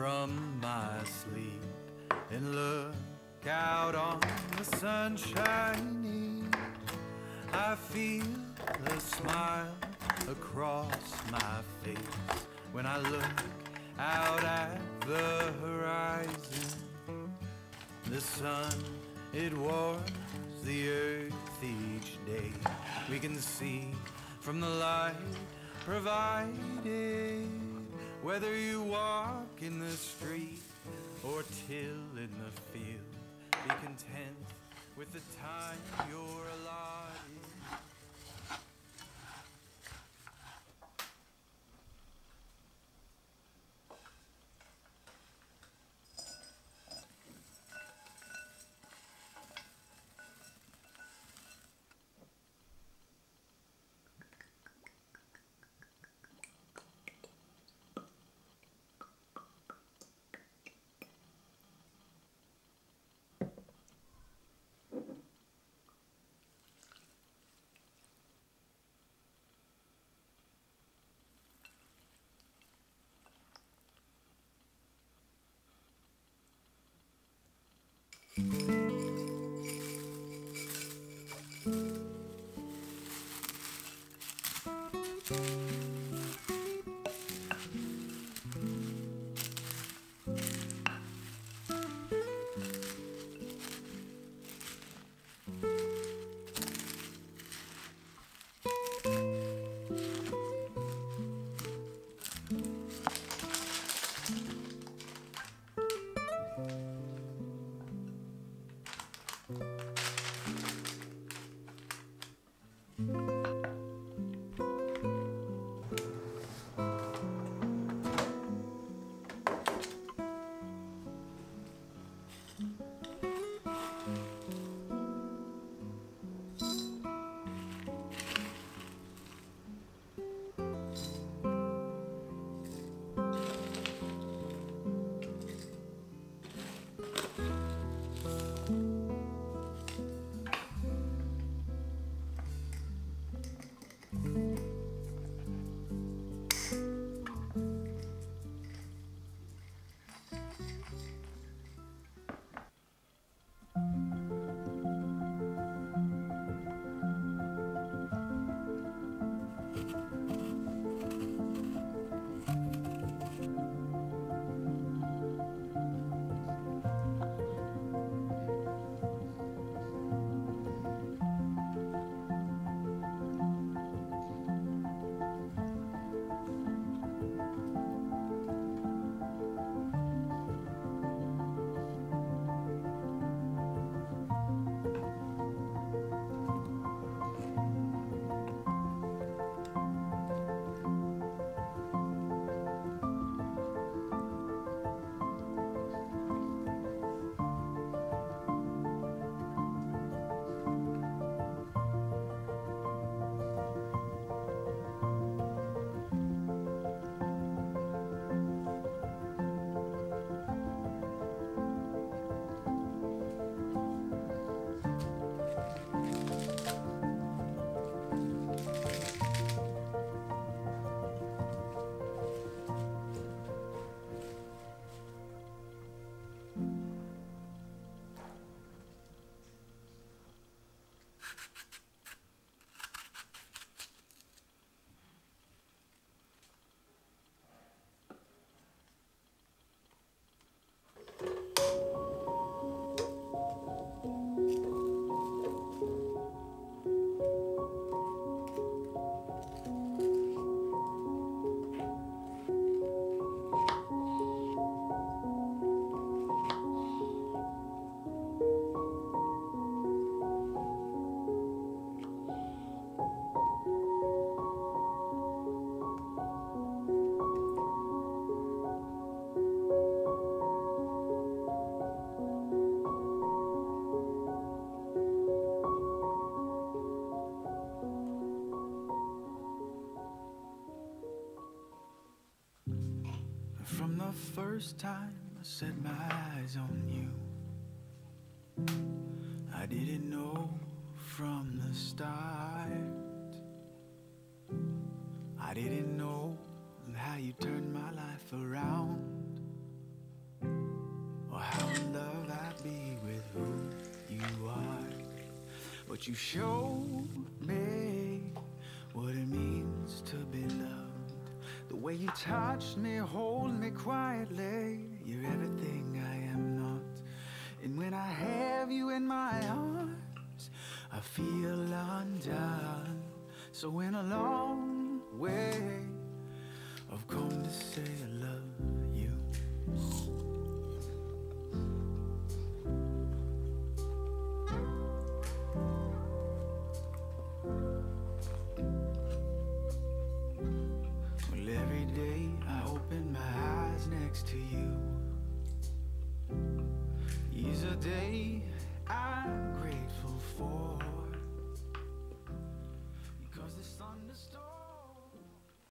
from my sleep and look out on the sun shining. I feel a smile across my face when I look out at the horizon. The sun, it warms the earth each day. We can see from the light provided. Whether you walk in the street or till in the field, be content with the time you're allotted. From the first time I set my eyes on you, I didn't know from the start. I didn't know how you turned my life around. Or how in love I'd be with who you are. But you showed me way you touch me, hold me quietly. You're everything I am not. And when I have you in my arms, I feel undone. So in a long way, I've come to say day I'm grateful for.